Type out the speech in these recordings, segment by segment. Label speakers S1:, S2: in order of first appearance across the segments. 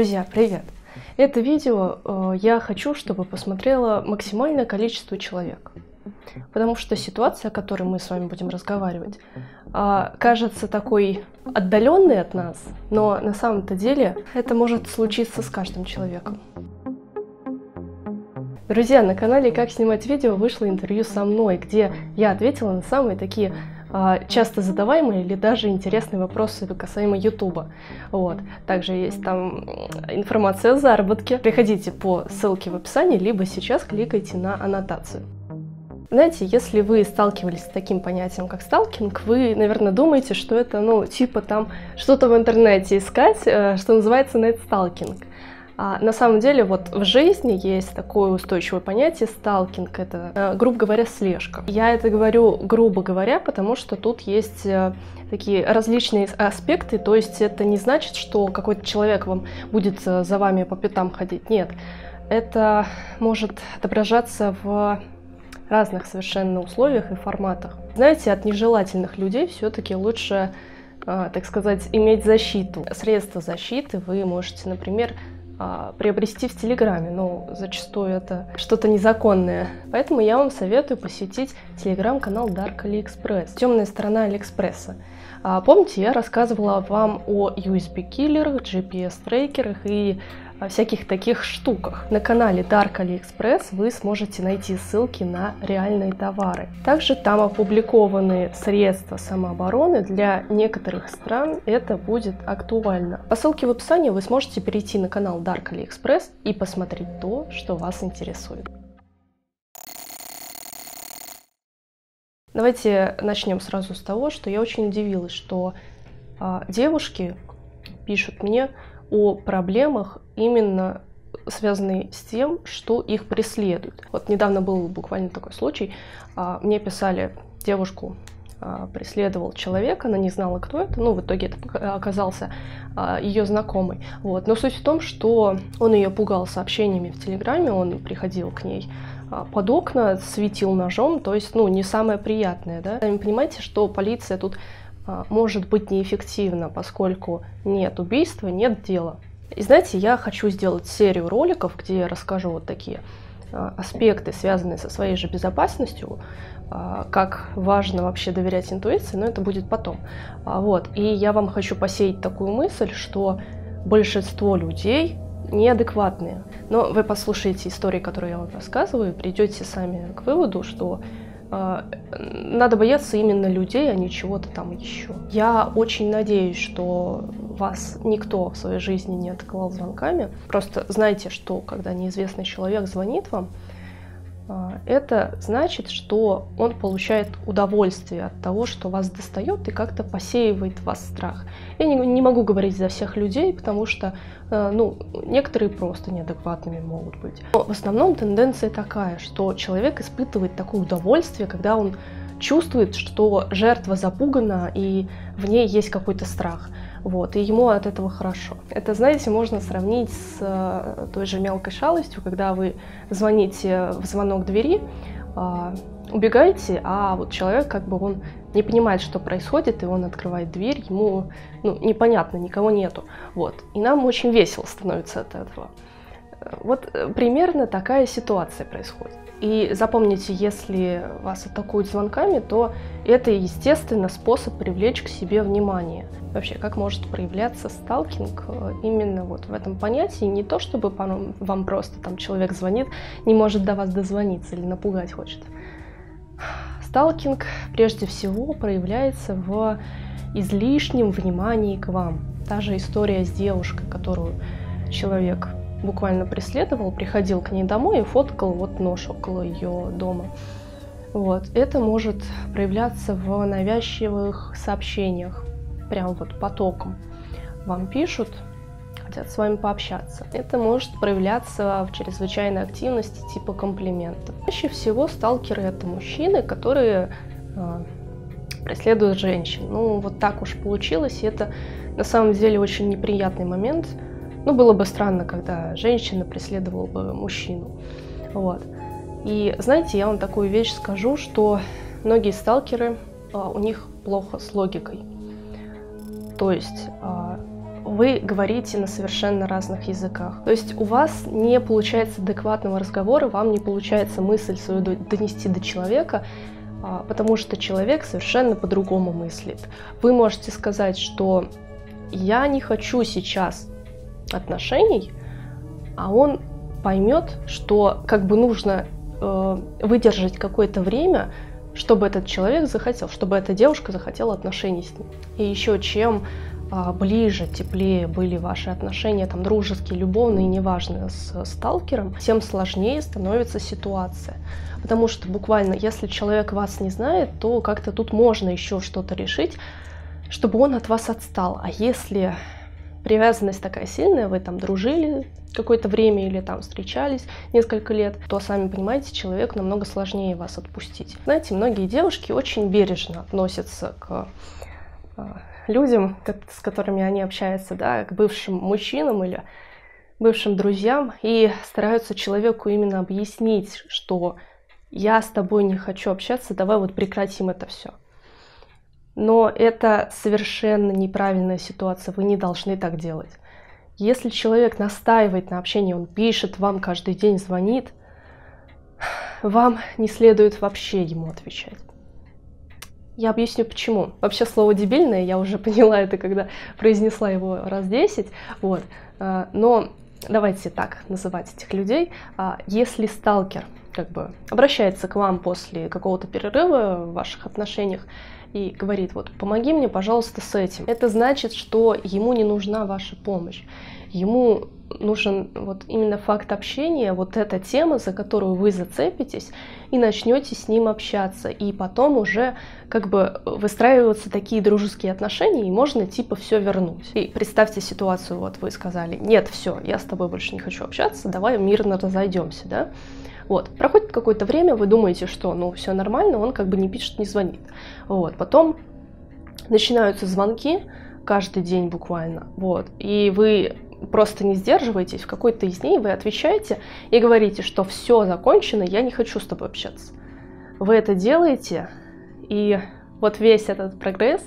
S1: Друзья, привет! Это видео э, я хочу, чтобы посмотрело максимальное количество человек. Потому что ситуация, о которой мы с вами будем разговаривать, э, кажется такой отдаленной от нас, но на самом-то деле это может случиться с каждым человеком. Друзья, на канале «Как снимать видео» вышло интервью со мной, где я ответила на самые такие а, часто задаваемые или даже интересные вопросы касаемо Ютуба. Вот. Также есть там информация о заработке. Приходите по ссылке в описании, либо сейчас кликайте на аннотацию. Знаете, если вы сталкивались с таким понятием, как сталкинг, вы, наверное, думаете, что это, ну, типа там что-то в интернете искать, э, что называется нет-сталкинг. А на самом деле вот в жизни есть такое устойчивое понятие сталкинг, это, э, грубо говоря, слежка. Я это говорю грубо говоря, потому что тут есть э, такие различные аспекты, то есть это не значит, что какой-то человек вам будет э, за вами по пятам ходить, нет. Это может отображаться в разных совершенно условиях и форматах. Знаете, от нежелательных людей все-таки лучше, так сказать, иметь защиту. Средства защиты вы можете, например, а, приобрести в Телеграме, но зачастую это что-то незаконное. Поэтому я вам советую посетить телеграм-канал Dark AliExpress, темная сторона Алиэкспресса. А, помните, я рассказывала вам о USB-киллерах, GPS-трекерах и всяких таких штуках. На канале Dark AliExpress вы сможете найти ссылки на реальные товары. Также там опубликованы средства самообороны. Для некоторых стран это будет актуально. По ссылке в описании вы сможете перейти на канал Dark AliExpress и посмотреть то, что вас интересует. Давайте начнем сразу с того, что я очень удивилась, что э, девушки пишут мне о проблемах именно связанные с тем, что их преследует. Вот недавно был буквально такой случай. А, мне писали девушку а, преследовал человек, она не знала, кто это, ну, в итоге это оказался а, ее знакомый. Вот. Но суть в том, что он ее пугал сообщениями в Телеграме, он приходил к ней под окна, светил ножом, то есть, ну, не самое приятное, да. Вы понимаете, что полиция тут может быть неэффективна, поскольку нет убийства, нет дела. И знаете, я хочу сделать серию роликов, где я расскажу вот такие а, аспекты, связанные со своей же безопасностью, а, как важно вообще доверять интуиции, но это будет потом. А, вот. И я вам хочу посеять такую мысль, что большинство людей неадекватные. Но вы послушаете истории, которые я вам рассказываю, и придете сами к выводу, что а, надо бояться именно людей, а не чего-то там еще. Я очень надеюсь, что вас никто в своей жизни не атаковал звонками. Просто знайте, что когда неизвестный человек звонит вам, а, это значит, что он получает удовольствие от того, что вас достает и как-то посеивает в вас страх. Я не, не могу говорить за всех людей, потому что а, ну, некоторые просто неадекватными могут быть. Но в основном тенденция такая, что человек испытывает такое удовольствие, когда он чувствует, что жертва запугана и в ней есть какой-то страх. Вот, и ему от этого хорошо. Это, знаете, можно сравнить с э, той же мелкой шалостью, когда вы звоните в звонок двери, э, убегаете, а вот человек как бы он не понимает, что происходит, и он открывает дверь, ему ну, непонятно, никого нету. Вот. И нам очень весело становится от этого. Вот э, примерно такая ситуация происходит. И запомните, если вас атакуют звонками, то это, естественно, способ привлечь к себе внимание. Вообще, как может проявляться сталкинг э, именно вот в этом понятии? Не то, чтобы вам просто там человек звонит, не может до вас дозвониться или напугать хочет. Сталкинг прежде всего проявляется в излишнем внимании к вам. Та же история с девушкой, которую человек буквально преследовал, приходил к ней домой и фоткал вот нож около ее дома. Вот. Это может проявляться в навязчивых сообщениях, прям вот потоком. Вам пишут, хотят с вами пообщаться. Это может проявляться в чрезвычайной активности типа комплиментов. Чаще всего сталкеры это мужчины, которые э, преследуют женщин. Ну, вот так уж получилось, и это на самом деле очень неприятный момент – ну, было бы странно, когда женщина преследовала бы мужчину. Вот. И знаете, я вам такую вещь скажу, что многие сталкеры, а, у них плохо с логикой. То есть а, вы говорите на совершенно разных языках. То есть у вас не получается адекватного разговора, вам не получается мысль свою донести до человека, а, потому что человек совершенно по-другому мыслит. Вы можете сказать, что я не хочу сейчас отношений, а он поймет, что как бы нужно э, выдержать какое-то время, чтобы этот человек захотел, чтобы эта девушка захотела отношений с ним. И еще чем а, ближе, теплее были ваши отношения, там, дружеские, любовные, неважно, с сталкером, тем сложнее становится ситуация. Потому что буквально, если человек вас не знает, то как-то тут можно еще что-то решить, чтобы он от вас отстал. А если привязанность такая сильная, вы там дружили какое-то время или там встречались несколько лет, то, сами понимаете, человеку намного сложнее вас отпустить. Знаете, многие девушки очень бережно относятся к а, людям, с которыми они общаются, да, к бывшим мужчинам или бывшим друзьям, и стараются человеку именно объяснить, что я с тобой не хочу общаться, давай вот прекратим это все. Но это совершенно неправильная ситуация, вы не должны так делать. Если человек настаивает на общении, он пишет вам каждый день, звонит, вам не следует вообще ему отвечать. Я объясню почему. Вообще слово дебильное, я уже поняла это, когда произнесла его раз 10. Вот. А, но давайте так называть этих людей. А, если сталкер как бы обращается к вам после какого-то перерыва в ваших отношениях и говорит, вот помоги мне, пожалуйста, с этим. Это значит, что ему не нужна ваша помощь. Ему нужен вот именно факт общения, вот эта тема, за которую вы зацепитесь, и начнете с ним общаться. И потом уже как бы выстраиваются такие дружеские отношения, и можно типа все вернуть. И представьте ситуацию, вот вы сказали, нет, все, я с тобой больше не хочу общаться, давай мирно разойдемся, да? Вот, проходит какое-то время, вы думаете, что, ну, все нормально, он как бы не пишет, не звонит. Вот, потом начинаются звонки, каждый день буквально, вот, и вы просто не сдерживаетесь, в какой-то из дней вы отвечаете и говорите, что все закончено, я не хочу с тобой общаться. Вы это делаете, и вот весь этот прогресс,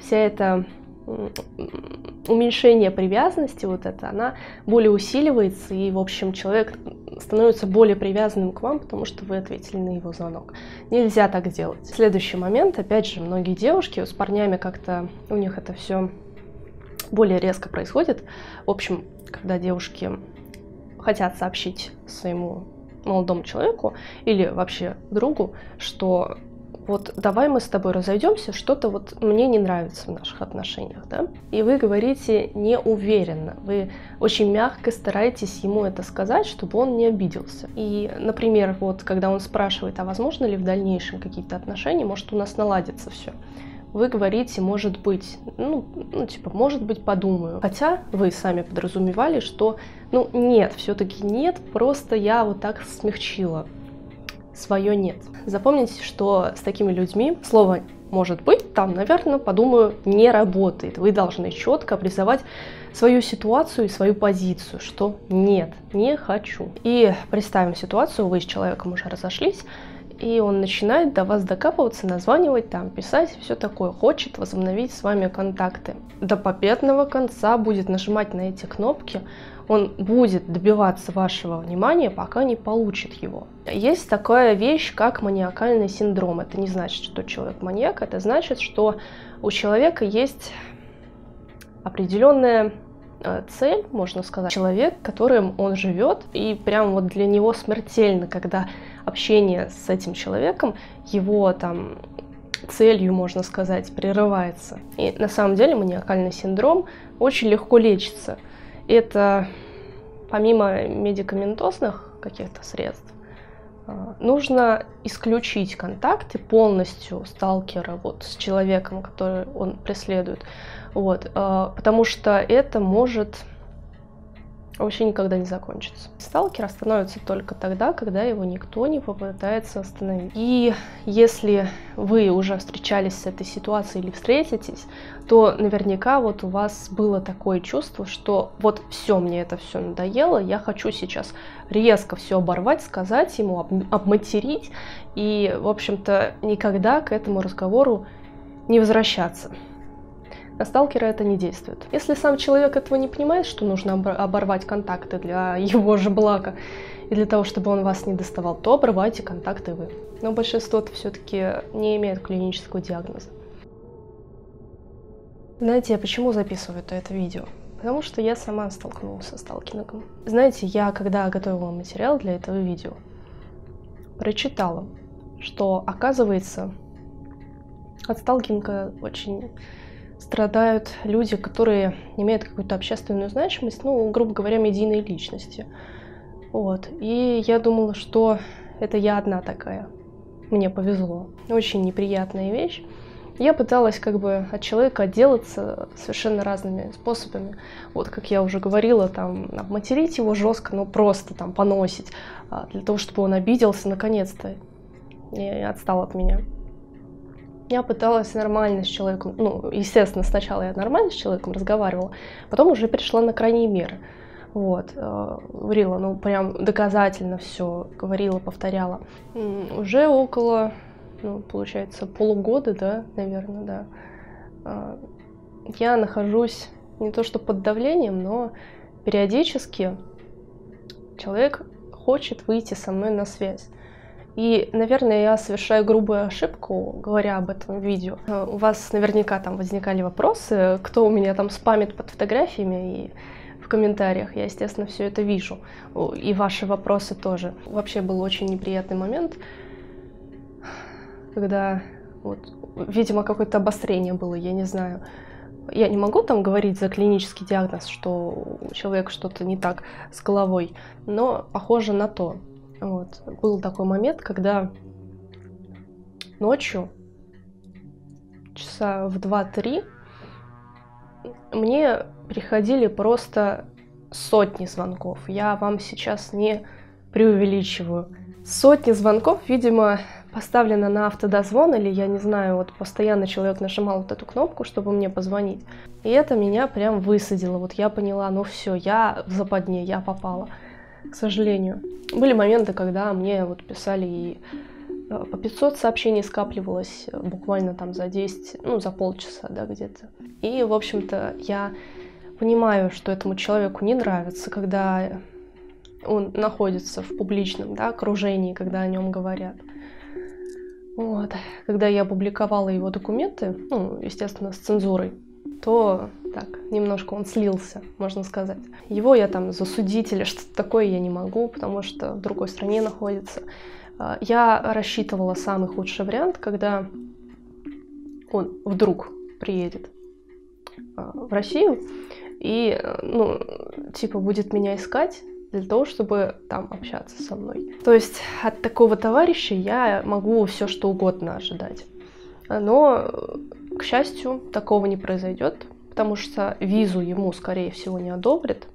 S1: вся эта уменьшение привязанности, вот это, она более усиливается, и, в общем, человек становится более привязанным к вам, потому что вы ответили на его звонок. Нельзя так делать. Следующий момент, опять же, многие девушки с парнями как-то, у них это все более резко происходит. В общем, когда девушки хотят сообщить своему молодому человеку или вообще другу, что вот давай мы с тобой разойдемся, что-то вот мне не нравится в наших отношениях, да? И вы говорите неуверенно, вы очень мягко стараетесь ему это сказать, чтобы он не обиделся. И, например, вот когда он спрашивает, а возможно ли в дальнейшем какие-то отношения, может у нас наладится все вы говорите, может быть, ну, ну, типа, может быть, подумаю. Хотя вы сами подразумевали, что, ну, нет, все-таки нет, просто я вот так смягчила свое нет. Запомните, что с такими людьми слово может быть, там, наверное, подумаю, не работает. Вы должны четко обрисовать свою ситуацию и свою позицию, что нет, не хочу. И представим ситуацию, вы с человеком уже разошлись, и он начинает до вас докапываться, названивать, там, писать, все такое, хочет возобновить с вами контакты. До победного конца будет нажимать на эти кнопки, он будет добиваться вашего внимания, пока не получит его. Есть такая вещь, как маниакальный синдром. Это не значит, что человек маньяк, это значит, что у человека есть определенная э, цель, можно сказать, человек, которым он живет, и прям вот для него смертельно, когда общение с этим человеком, его там целью, можно сказать, прерывается. И на самом деле маниакальный синдром очень легко лечится. Это помимо медикаментозных каких-то средств, а, нужно исключить контакты полностью сталкера вот с человеком, который он преследует, вот, а, потому что это может вообще никогда не закончится. Сталкер остановится только тогда, когда его никто не попытается остановить. И если вы уже встречались с этой ситуацией или встретитесь, то наверняка вот у вас было такое чувство, что вот все, мне это все надоело, я хочу сейчас резко все оборвать, сказать ему, об, обматерить и, в общем-то, никогда к этому разговору не возвращаться. На сталкера это не действует. Если сам человек этого не понимает, что нужно оборвать контакты для его же блага, и для того, чтобы он вас не доставал, то обрывайте контакты вы. Но большинство все-таки не имеет клинического диагноза. Знаете, я почему записываю это видео? Потому что я сама столкнулась со сталкингом. Знаете, я когда готовила материал для этого видео, прочитала, что оказывается от сталкинга очень страдают люди, которые имеют какую-то общественную значимость, ну, грубо говоря, медийные личности. Вот. И я думала, что это я одна такая. Мне повезло. Очень неприятная вещь. Я пыталась как бы от человека отделаться совершенно разными способами. Вот, как я уже говорила, там, обматерить его жестко, но просто там поносить, а, для того, чтобы он обиделся наконец-то и отстал от меня. Я пыталась нормально с человеком, ну, естественно, сначала я нормально с человеком разговаривала, потом уже перешла на крайние меры. Вот, э, говорила, ну, прям доказательно все, говорила, повторяла. Уже около, ну, получается, полугода, да, наверное, да, э, я нахожусь не то что под давлением, но периодически человек хочет выйти со мной на связь. И, наверное, я совершаю грубую ошибку, говоря об этом видео. Э, у вас наверняка там возникали вопросы, кто у меня там спамит под фотографиями и в комментариях. Я, естественно, все это вижу. И ваши вопросы тоже. Вообще был очень неприятный момент, когда вот, видимо, какое-то обострение было, я не знаю. Я не могу там говорить за клинический диагноз, что у человека что-то не так с головой, но похоже на то. Вот. Был такой момент, когда ночью, часа в 2-3, мне приходили просто сотни звонков. Я вам сейчас не преувеличиваю. Сотни звонков, видимо, поставлено на автодозвон, или я не знаю, вот постоянно человек нажимал вот эту кнопку, чтобы мне позвонить. И это меня прям высадило. Вот я поняла, ну все, я в западне, я попала к сожалению. Были моменты, когда мне вот писали и э, по 500 сообщений скапливалось э, буквально там за 10, ну, за полчаса, да, где-то. И, в общем-то, я понимаю, что этому человеку не нравится, когда он находится в публичном да, окружении, когда о нем говорят. Вот. Когда я опубликовала его документы, ну, естественно, с цензурой, то так, немножко он слился, можно сказать. Его я там засудить или что-то такое я не могу, потому что в другой стране находится. А, я рассчитывала самый худший вариант, когда он вдруг приедет а, в Россию и, ну, типа, будет меня искать для того, чтобы там общаться со мной. То есть от такого товарища я могу все что угодно ожидать. Но, к счастью, такого не произойдет, потому что визу ему, скорее всего, не одобрят,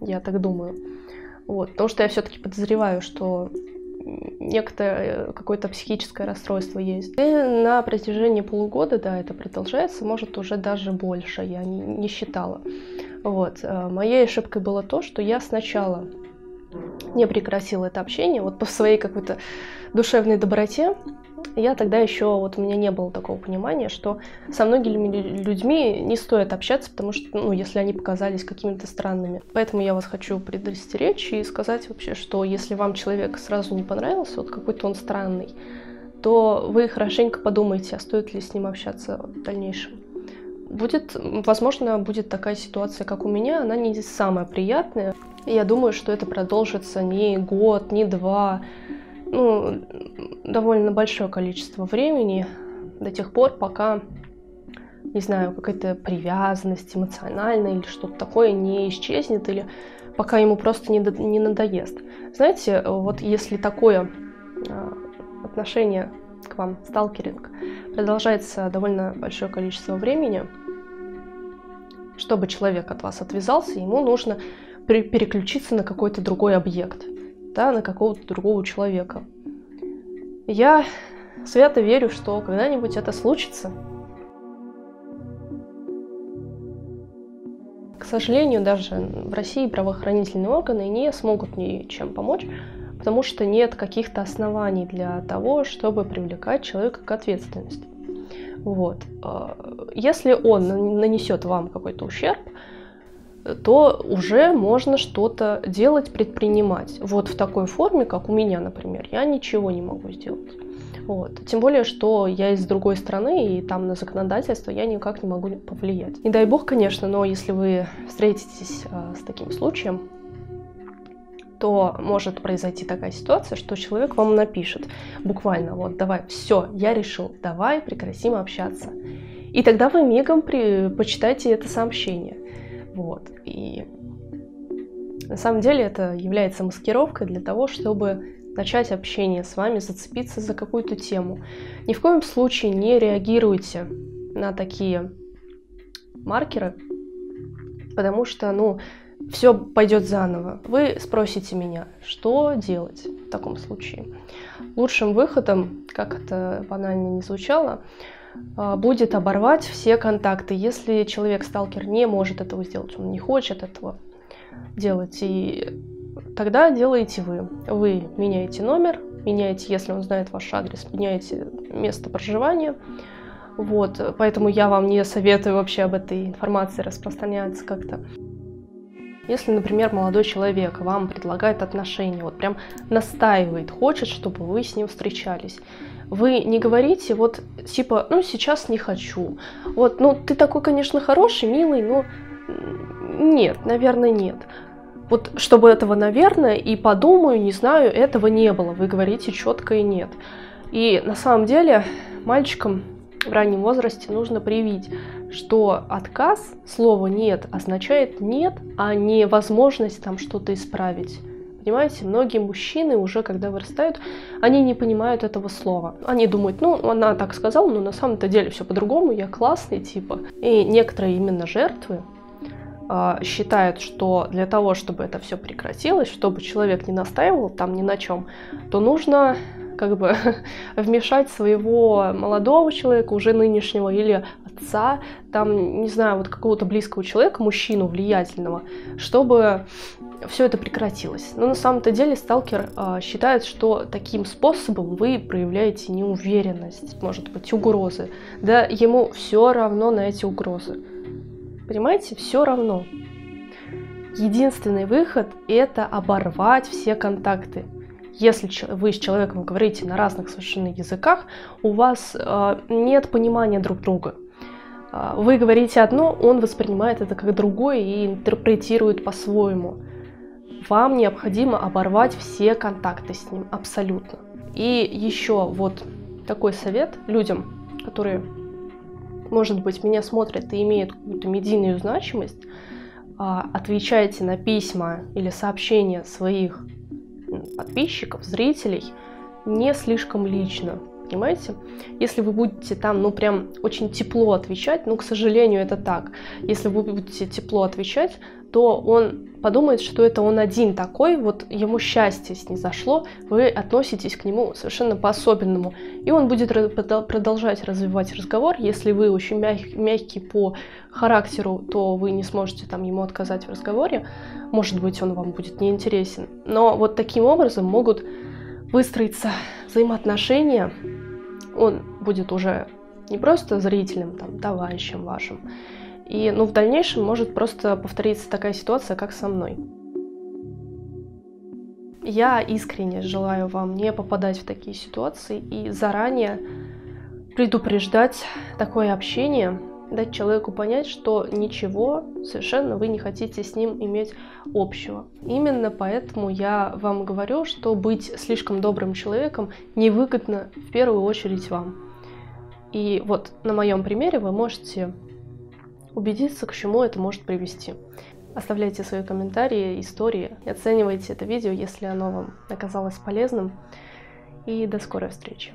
S1: я так думаю. Вот, потому что я все-таки подозреваю, что некоторое какое-то психическое расстройство есть. И на протяжении полугода, да, это продолжается, может уже даже больше, я не, не считала. Вот. Э, моей ошибкой было то, что я сначала не прекратила это общение, вот по своей какой-то душевной доброте, я тогда еще, вот у меня не было такого понимания, что со многими людьми не стоит общаться, потому что, ну, если они показались какими-то странными. Поэтому я вас хочу предостеречь и сказать вообще, что если вам человек сразу не понравился, вот какой-то он странный, то вы хорошенько подумайте, а стоит ли с ним общаться в дальнейшем. Будет, возможно, будет такая ситуация, как у меня, она не самая приятная. Я думаю, что это продолжится не год, не два, ну, довольно большое количество времени до тех пор, пока, не знаю, какая-то привязанность эмоциональная или что-то такое не исчезнет, или пока ему просто не, не надоест. Знаете, вот если такое а, отношение к вам, сталкеринг, продолжается довольно большое количество времени, чтобы человек от вас отвязался, ему нужно переключиться на какой-то другой объект да, на какого-то другого человека. Я свято верю, что когда-нибудь это случится. К сожалению, даже в России правоохранительные органы не смогут ничем помочь, потому что нет каких-то оснований для того, чтобы привлекать человека к ответственности. Вот. А, если он нанесет вам какой-то ущерб, то уже можно что-то делать, предпринимать. Вот в такой форме, как у меня, например, я ничего не могу сделать. Вот. Тем более, что я из другой страны, и там на законодательство я никак не могу повлиять. Не дай бог, конечно, но если вы встретитесь э, с таким случаем, то может произойти такая ситуация, что человек вам напишет буквально, вот, давай, все, я решил, давай прекратим общаться. И тогда вы мигом при... почитайте это сообщение. Вот. И на самом деле это является маскировкой для того, чтобы начать общение с вами, зацепиться за какую-то тему. Ни в коем случае не реагируйте на такие маркеры, потому что, ну, все пойдет заново. Вы спросите меня, что делать в таком случае. Лучшим выходом, как это банально не звучало, будет оборвать все контакты. Если человек-сталкер не может этого сделать, он не хочет этого делать, и тогда делаете вы. Вы меняете номер, меняете, если он знает ваш адрес, меняете место проживания. Вот, поэтому я вам не советую вообще об этой информации распространяться как-то. Если, например, молодой человек вам предлагает отношения, вот прям настаивает, хочет, чтобы вы с ним встречались, вы не говорите вот типа, ну сейчас не хочу, вот, ну ты такой, конечно, хороший, милый, но нет, наверное, нет. Вот чтобы этого, наверное, и подумаю, не знаю, этого не было. Вы говорите четко и нет. И на самом деле мальчикам в раннем возрасте нужно привить, что отказ, слово «нет» означает «нет», а не возможность там что-то исправить. Понимаете, многие мужчины уже, когда вырастают, они не понимают этого слова. Они думают, ну, она так сказала, но на самом-то деле все по-другому, я классный, типа. И некоторые именно жертвы э, считают, что для того, чтобы это все прекратилось, чтобы человек не настаивал там ни на чем, то нужно как бы вмешать своего молодого человека, уже нынешнего, или отца, там, не знаю, вот какого-то близкого человека, мужчину влиятельного, чтобы все это прекратилось. Но на самом-то деле сталкер э, считает, что таким способом вы проявляете неуверенность, может быть, угрозы. Да ему все равно на эти угрозы. Понимаете, все равно. Единственный выход – это оборвать все контакты. Если вы с человеком говорите на разных совершенно языках, у вас э, нет понимания друг друга. Э, вы говорите одно, он воспринимает это как другое и интерпретирует по-своему. Вам необходимо оборвать все контакты с ним, абсолютно. И еще вот такой совет людям, которые, может быть, меня смотрят и имеют какую-то медийную значимость, а, отвечайте на письма или сообщения своих подписчиков, зрителей не слишком лично. Понимаете? Если вы будете там, ну, прям очень тепло отвечать, ну, к сожалению, это так. Если вы будете тепло отвечать, то он подумает, что это он один такой, вот ему счастье снизошло, вы относитесь к нему совершенно по-особенному. И он будет продолжать развивать разговор. Если вы очень мяг, мягкий по характеру, то вы не сможете там ему отказать в разговоре. Может быть, он вам будет неинтересен. Но вот таким образом могут выстроиться взаимоотношения. Он будет уже не просто зрителем, там, товарищем вашим, и ну, в дальнейшем может просто повториться такая ситуация, как со мной. Я искренне желаю вам не попадать в такие ситуации и заранее предупреждать такое общение, дать человеку понять, что ничего совершенно вы не хотите с ним иметь общего. Именно поэтому я вам говорю, что быть слишком добрым человеком невыгодно в первую очередь вам. И вот на моем примере вы можете убедиться, к чему это может привести. Оставляйте свои комментарии, истории, оценивайте это видео, если оно вам оказалось полезным. И до скорой встречи!